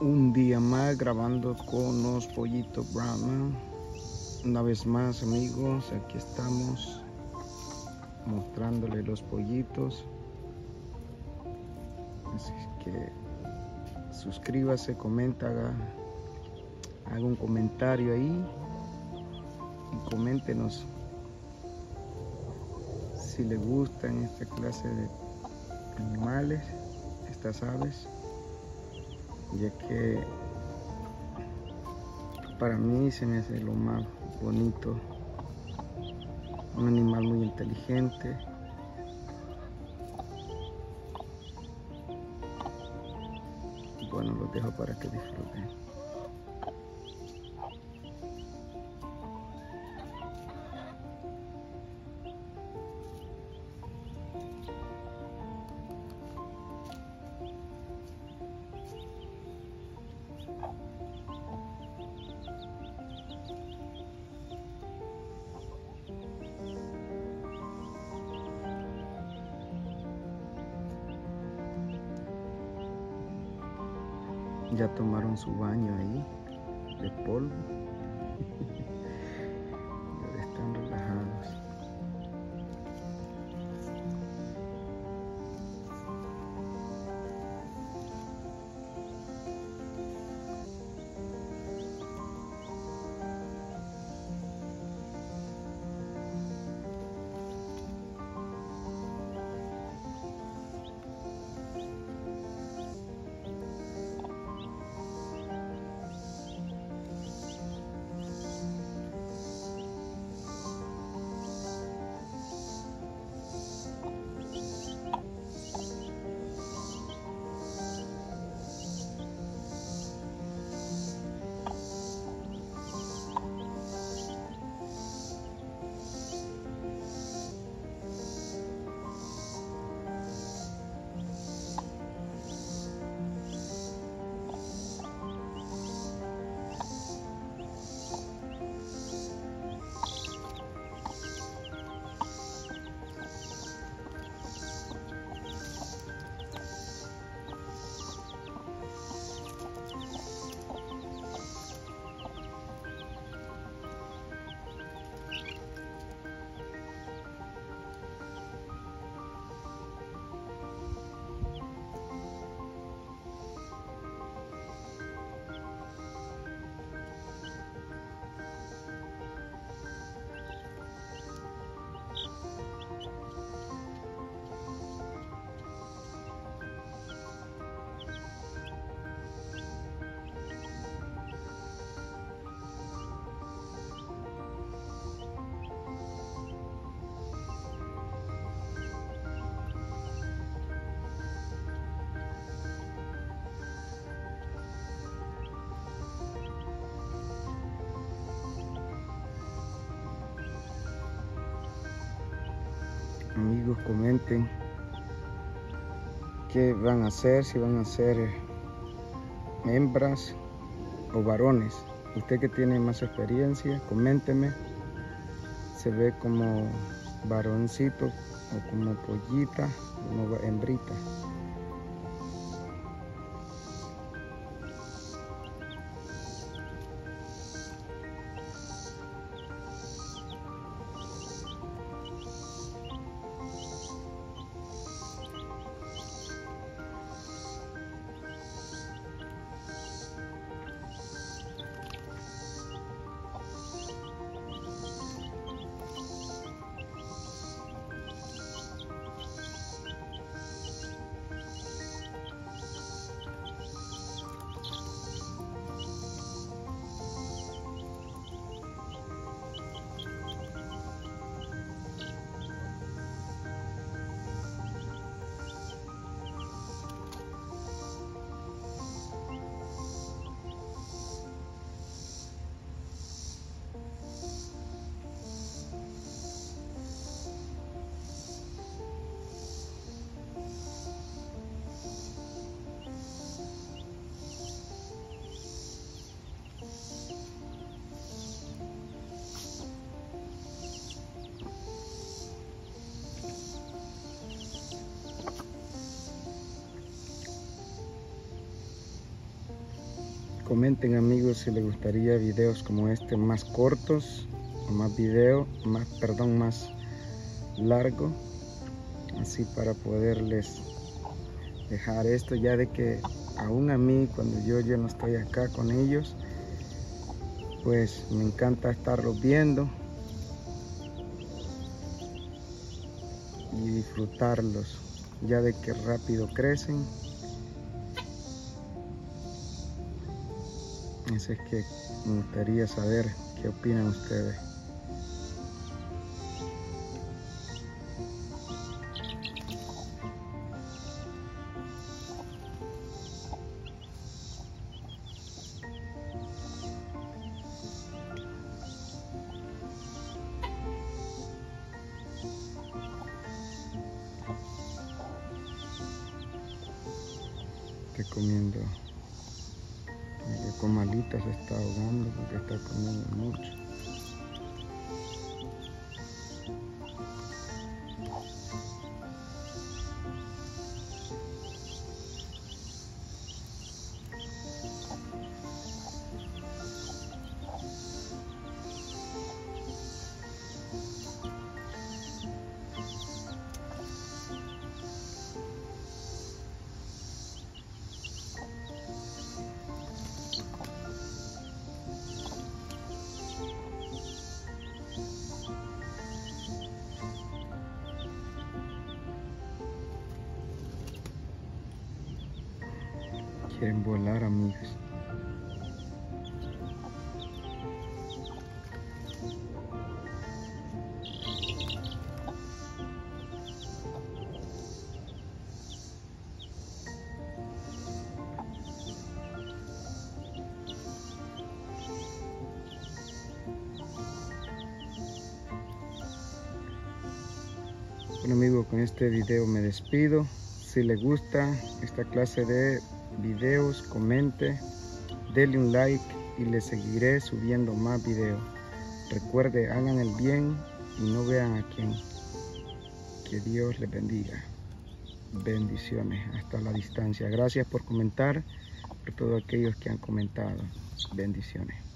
un día más grabando con los pollitos Brahma. Una vez más amigos, aquí estamos mostrándole los pollitos. Así que suscríbase, comenta, haga, haga un comentario ahí y coméntenos si le gustan esta clase de animales, estas aves ya que para mí se me hace lo más bonito, un animal muy inteligente. Bueno, los dejo para que disfruten. Ya tomaron su baño ahí de polvo. Amigos comenten qué van a hacer, si van a ser hembras o varones. Usted que tiene más experiencia, coménteme. Se ve como varoncito o como pollita, como hembrita. Comenten amigos si les gustaría videos como este más cortos o más video, más, perdón, más largo. Así para poderles dejar esto ya de que aún a mí cuando yo ya no estoy acá con ellos, pues me encanta estarlos viendo y disfrutarlos ya de que rápido crecen así es que me gustaría saber qué opinan ustedes. Que malitas se está ahogando porque está comiendo mucho quieren volar amigos Bueno amigos, con este video me despido. Si les gusta esta clase de videos, comente, denle un like y le seguiré subiendo más videos. Recuerde, hagan el bien y no vean a quién. Que Dios les bendiga. Bendiciones hasta la distancia. Gracias por comentar, por todos aquellos que han comentado. Bendiciones.